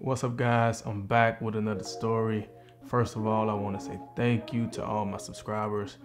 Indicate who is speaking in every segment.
Speaker 1: What's up, guys? I'm back with another story. First of all, I want to say thank you to all my subscribers.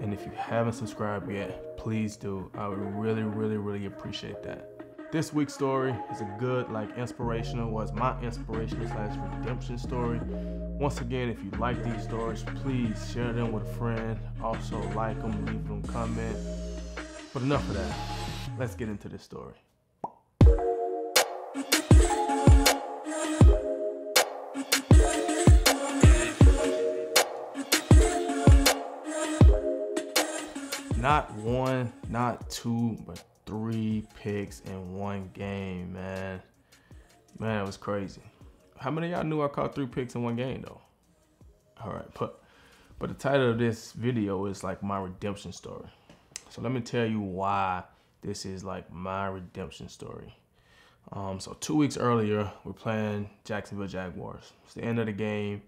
Speaker 1: And if you haven't subscribed yet, please do. I would really, really, really appreciate that. This week's story is a good, like, inspirational, was my inspirational slash redemption story. Once again, if you like these stories, please share them with a friend. Also, like them, leave them comment. But enough of that. Let's get into this story. Not one, not two, but three picks in one game, man. Man, it was crazy. How many of y'all knew I caught three picks in one game though? All right, but but the title of this video is like my redemption story. So let me tell you why this is like my redemption story. Um, so two weeks earlier, we're playing Jacksonville Jaguars. It's the end of the game.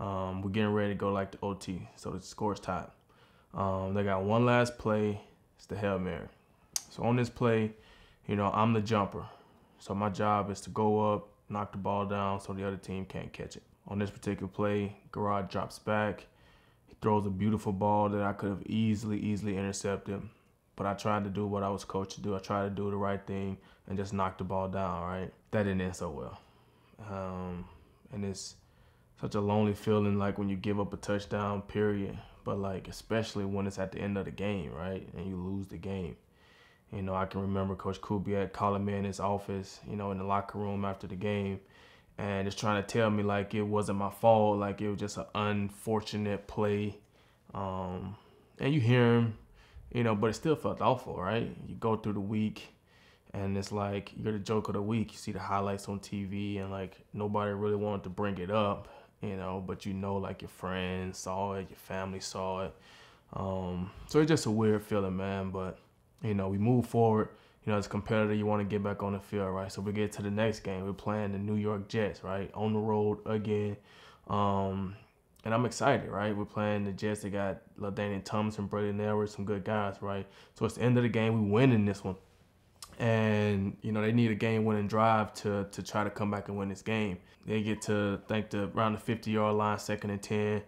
Speaker 1: Um, we're getting ready to go like the OT, so the score's tied. Um, they got one last play. It's the Hail Mary. So on this play, you know, I'm the jumper. So my job is to go up, knock the ball down so the other team can't catch it. On this particular play, Garrard drops back. He throws a beautiful ball that I could have easily, easily intercepted. But I tried to do what I was coached to do. I tried to do the right thing and just knock the ball down, right? That didn't end so well. Um, and it's such a lonely feeling like when you give up a touchdown, period. But like especially when it's at the end of the game, right? And you lose the game. You know, I can remember Coach Kubiak calling me in his office, you know, in the locker room after the game and just trying to tell me like it wasn't my fault, like it was just an unfortunate play. Um, and you hear him, you know, but it still felt awful, right? You go through the week and it's like you're the joke of the week. You see the highlights on TV and like nobody really wanted to bring it up, you know, but you know like your friends saw it, your family saw it. Um, so it's just a weird feeling, man, but you know, we move forward. You know, as a competitor, you want to get back on the field, right? So we get to the next game. We're playing the New York Jets, right? On the road again. Um, and I'm excited, right? We're playing the Jets. They got LaDainian Tomlinson, Braylon Edwards, some good guys, right? So it's the end of the game. We win in this one. And, you know, they need a game winning drive to to try to come back and win this game. They get to think the around the 50 yard line, second and 10.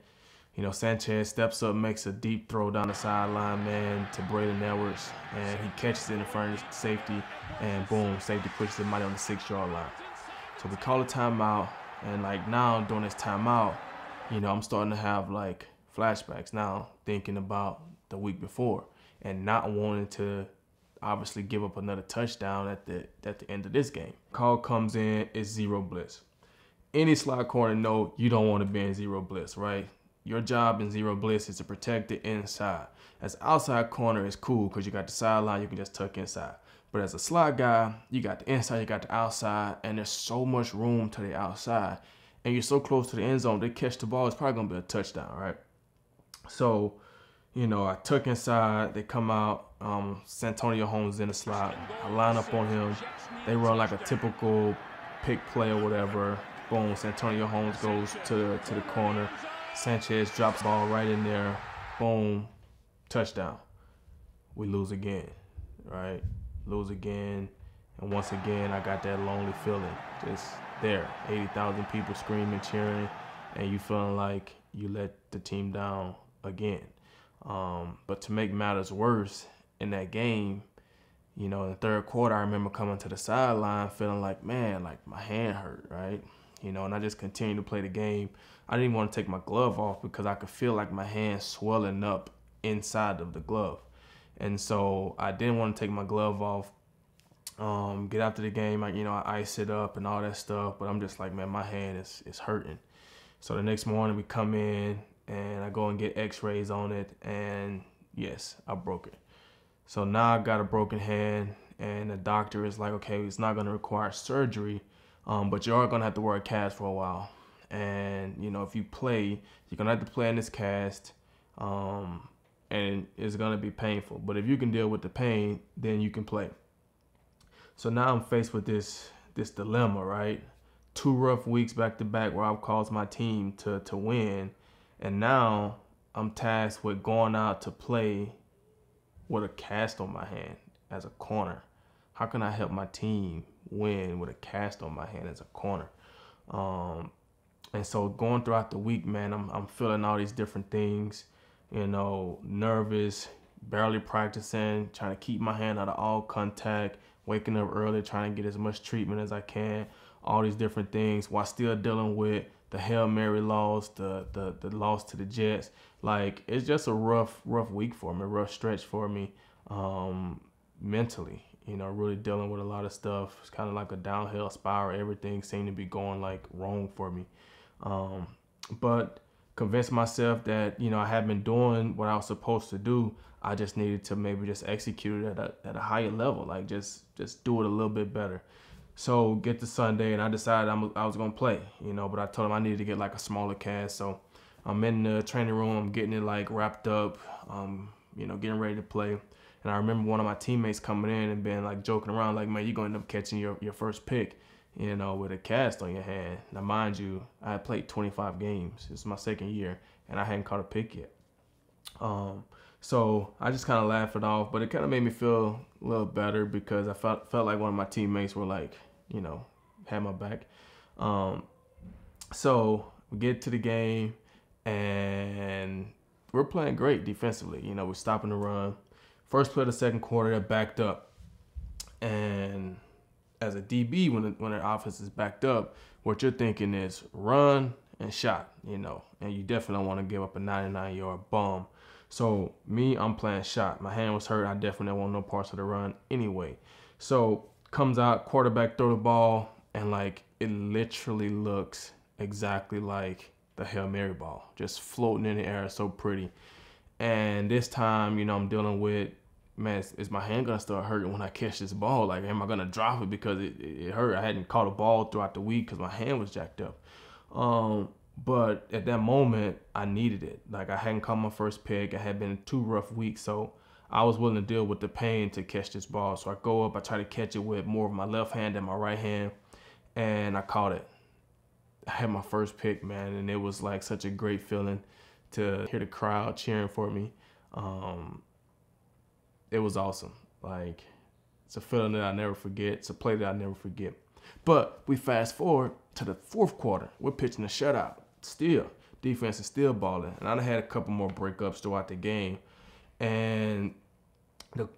Speaker 1: You know, Sanchez steps up, makes a deep throw down the sideline, man, to Braylon Edwards, and he catches it in front of safety, and boom, safety pushes him out on the six-yard line. So we call a timeout, and like now during this timeout, you know, I'm starting to have like flashbacks now, thinking about the week before, and not wanting to obviously give up another touchdown at the at the end of this game. Call comes in, it's zero blitz. Any slot corner know you don't want to be in zero blitz, right? Your job in zero blitz is to protect the inside. As outside corner is cool because you got the sideline, you can just tuck inside. But as a slot guy, you got the inside, you got the outside, and there's so much room to the outside. And you're so close to the end zone, they catch the ball, it's probably gonna be a touchdown, right? So, you know, I tuck inside, they come out, um, Santonio Holmes in the slot. I line up on him. They run like a typical pick play or whatever. Boom, Santonio Holmes goes to the, to the corner. Sanchez drops ball right in there. Boom. Touchdown. We lose again. Right? Lose again. And once again, I got that lonely feeling. Just there. 80,000 people screaming, cheering, and you feeling like you let the team down again. Um, but to make matters worse, in that game, you know, in the third quarter, I remember coming to the sideline feeling like, man, like my hand hurt, right? You know, and I just continued to play the game. I didn't want to take my glove off because I could feel like my hand swelling up inside of the glove. And so I didn't want to take my glove off. Um, get after the game, I, you know, I ice it up and all that stuff. But I'm just like, man, my hand is, is hurting. So the next morning we come in and I go and get x-rays on it. And yes, I broke it. So now I got a broken hand and the doctor is like, okay, it's not going to require surgery, um, but you are going to have to wear a cast for a while. And you know if you play you're gonna have to play in this cast um, and it's gonna be painful. But if you can deal with the pain then you can play. So now i'm faced with this this dilemma right? Two rough weeks back to back where i've caused my team to to win and now i'm tasked with going out to play with a cast on my hand as a corner. How can i help my team win with a cast on my hand as a corner? Um, and so going throughout the week, man, I'm I'm feeling all these different things, you know, nervous, barely practicing, trying to keep my hand out of all contact, waking up early, trying to get as much treatment as I can, all these different things while still dealing with the Hail Mary loss, the the the loss to the Jets. Like it's just a rough, rough week for me, a rough stretch for me, um, mentally. You know, really dealing with a lot of stuff. It's kind of like a downhill spiral. Everything seemed to be going like wrong for me. Um, but convinced myself that you know I had been doing what I was supposed to do. I just needed to maybe just execute it at a, at a higher level, like just just do it a little bit better. So get to Sunday, and I decided I'm, I was gonna play, you know. But I told him I needed to get like a smaller cast, so I'm in the training room, I'm getting it like wrapped up, um, you know, getting ready to play. And I remember one of my teammates coming in and being like joking around, like, man, you're gonna end up catching your, your first pick you know, with a cast on your hand. Now, mind you, I had played 25 games. It's my second year, and I hadn't caught a pick yet. Um, so I just kind of laughed it off, but it kind of made me feel a little better because I felt felt like one of my teammates were like, you know, had my back. Um, so we get to the game, and we're playing great defensively. You know, we're stopping the run. First play of the second quarter, they're backed up, and as a DB when when the offense is backed up, what you're thinking is run and shot, you know, and you definitely don't want to give up a 99 yard bomb. So me, I'm playing shot. My hand was hurt. I definitely want no parts of the run anyway. So comes out, quarterback throw the ball, and like it literally looks exactly like the Hail Mary ball, just floating in the air, so pretty. And this time, you know, I'm dealing with man, is, is, my hand gonna start hurting when I catch this ball? Like, am I gonna drop it because it, it hurt? I hadn't caught a ball throughout the week because my hand was jacked up. Um, but at that moment, I needed it. Like, I hadn't caught my first pick. I had been two rough weeks, so I was willing to deal with the pain to catch this ball. So I go up, I try to catch it with more of my left hand than my right hand, and I caught it. I had my first pick, man, and it was like such a great feeling to hear the crowd cheering for me. Um, it was awesome. Like it's a feeling that I never forget. It's a play that I never forget. But we fast forward to the fourth quarter. We're pitching a shutout. Still, defense is still balling. And I had a couple more breakups throughout the game. And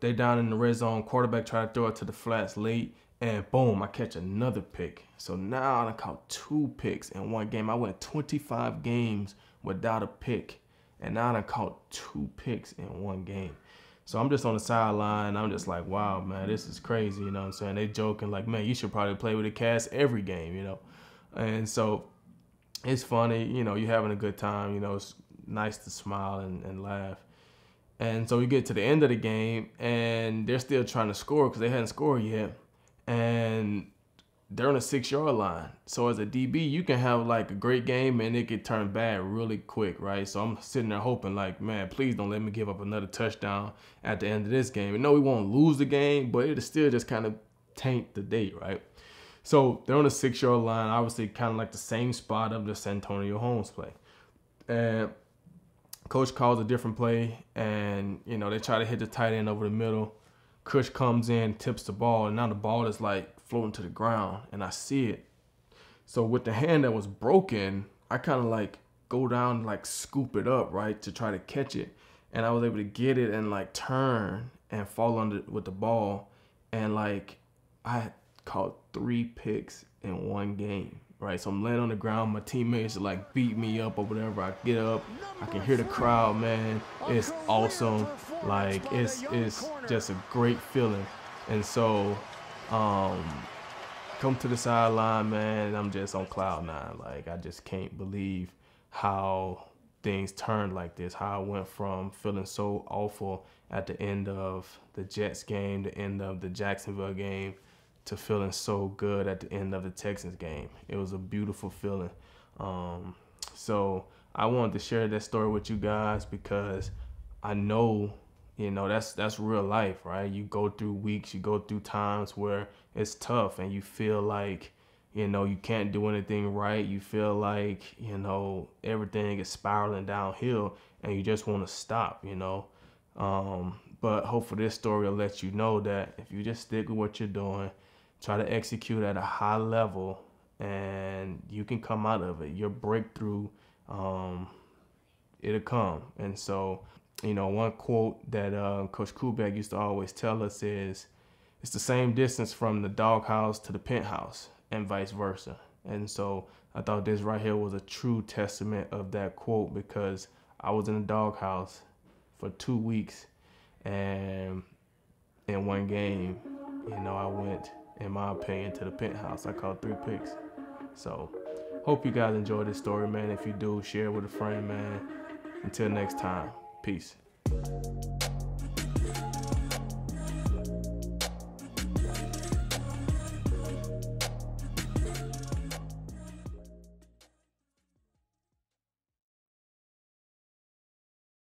Speaker 1: they down in the red zone. Quarterback try to throw it to the flats late. And boom, I catch another pick. So now I caught two picks in one game. I went 25 games without a pick. And now I caught two picks in one game. So I'm just on the sideline. I'm just like, wow, man, this is crazy. You know what I'm saying? They joking like, man, you should probably play with a cast every game, you know? And so it's funny, you know, you're having a good time. You know, it's nice to smile and, and laugh. And so we get to the end of the game, and they're still trying to score because they hadn't scored yet. And they're on a six yard line. So as a DB, you can have like a great game and it could turn bad really quick, right? So I'm sitting there hoping like, man, please don't let me give up another touchdown at the end of this game. And no, we won't lose the game, but it'll still just kind of taint the date, right? So they're on a six yard line, obviously kind of like the same spot of the Santonio Holmes play. And coach calls a different play and you know they try to hit the tight end over the middle. Kush comes in, tips the ball, and now the ball is like floating to the ground and I see it. So with the hand that was broken, I kind of like go down like scoop it up, right, to try to catch it. And I was able to get it and like turn and fall under with the ball. And like I caught three picks in one game, right? So I'm laying on the ground. My teammates like beat me up or whatever. I get up, I can hear the crowd, man. It's awesome. Like it's it's just a great feeling. And so um, come to the sideline, man. I'm just on cloud nine. Like I just can't believe how things turned like this. How I went from feeling so awful at the end of the Jets game, the end of the Jacksonville game, to feeling so good at the end of the Titans game. It was a beautiful feeling. Um, so I wanted to share that story with you guys because I know you know that's that's real life right you go through weeks you go through times where it's tough and you feel like you know you can't do anything right you feel like you know everything is spiraling downhill and you just want to stop you know um, but hopefully this story will let you know that if you just stick with what you're doing try to execute at a high level and you can come out of it. Your breakthrough, um, it'll come. And so, you know, one quote that uh, Coach Kubiak used to always tell us is, "It's the same distance from the doghouse to the penthouse, and vice versa." And so, I thought this right here was a true testament of that quote because I was in the doghouse for two weeks, and in one game, you know, I went, in my opinion, to the penthouse. I caught three picks. So, hope you guys enjoyed this story, man. If you do, share with a friend, man. Until next time, peace.